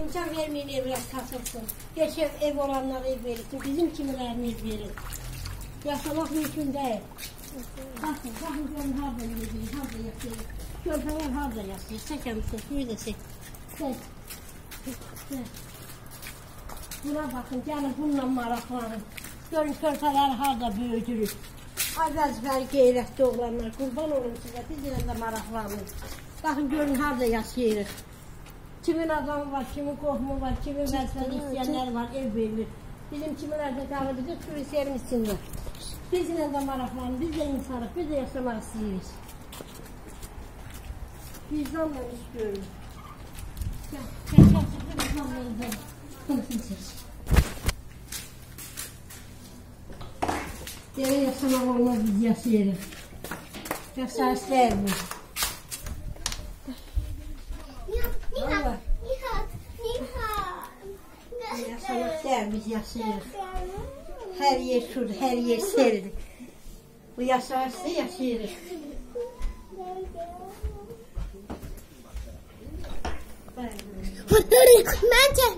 İmkan vermeyin evler satılsın. Geçen ev olanlara ev verilsin. Bizim kimilerimiz verin. Yaşamak mümkün değil. Bakın, bakın görün harda yiyeceğiz, harda yatıyoruz. Körpeler harda yatıyor. Çeker misin? Suyu da. Çek. Çek. Buna bakın, gelin bununla maraqlanın. Görün körpeler harda büyüdürür. Azəzbər qeyrətli oğlanlar, qurban olun sizə, biz ilə də maraqlanın. Baxın, görün harda yaşayırıq. Kimin adamı var, kimin qohumu var, kimin vəzifəli istəyənlər var, ev verilir. Bizim kimilərdə qalır, bizim turistlərin içində. Biz ilə də maraqlanın, biz də insanıq, biz də yaşamaq istəyirik. Vicdanla iş görün. Gəl, gəl, gəl, gəl, vicdanla izlə. Konuşun siz. Belə yaşamaq olmaz, biz yaşayırıq. Yaşayışlar bu. salatlarımız yaşayır. Her yer şur, her yer sel. Bu yaşarsa yaşayırız. Bunları ben çekmem.